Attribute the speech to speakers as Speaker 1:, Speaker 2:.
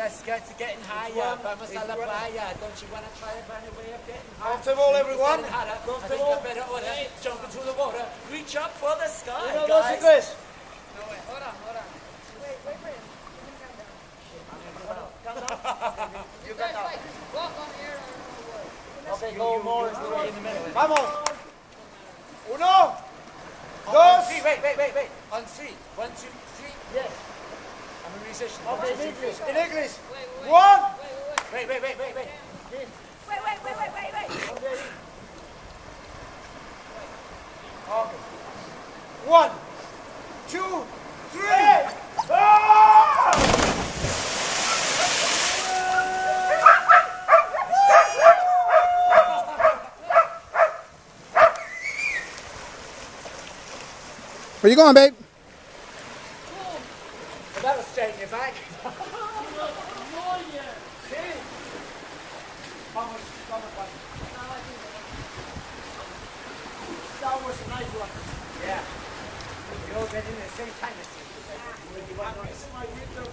Speaker 1: The skirts are getting higher. Vamos a la playa. Don't you want to try a brand new way of getting higher?
Speaker 2: Comfortable, everyone?
Speaker 1: Getting higher. I better order. Jump into the water. Reach up for the sky,
Speaker 2: Uno, dos y
Speaker 1: guys.
Speaker 2: tres.
Speaker 3: No, wait, hold on, hold on. Wait, wait, wait.
Speaker 2: You got
Speaker 3: like, walk on air or
Speaker 2: Okay, go more
Speaker 1: In the middle.
Speaker 2: Vamos. Uno. Dos.
Speaker 1: Wait, wait, wait, wait. On three. One, two, three.
Speaker 2: Yes.
Speaker 1: I'm a musician.
Speaker 2: Okay,
Speaker 1: One,
Speaker 2: in. English. In English.
Speaker 3: Wait, wait,
Speaker 2: One.
Speaker 3: wait, wait,
Speaker 1: Wait, wait, wait, wait, wait.
Speaker 3: wait. Wait, wait, wait, wait, wait, wait.
Speaker 2: Okay. Okay. One, two, three. Ah!
Speaker 4: Where you going, babe?
Speaker 1: That'll straighten your back.
Speaker 2: Vamos, vamos, vamos. That was a nice one.
Speaker 1: Yeah. You're all getting the same time as you.
Speaker 2: To-